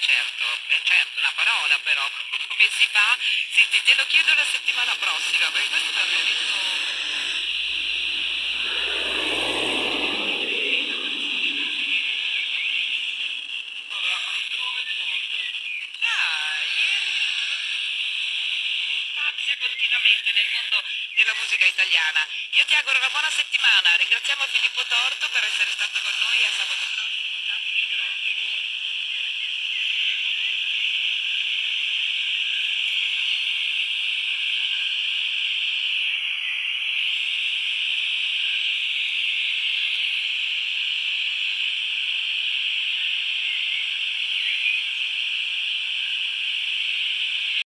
certo, eh, certo, una parola però, come si fa? Senti, te lo chiedo la settimana prossima, perché questo aveva detto... spazia continuamente nel italiana. Io ti auguro una buona settimana. Ringraziamo Filippo Torto per essere stato con Thank you.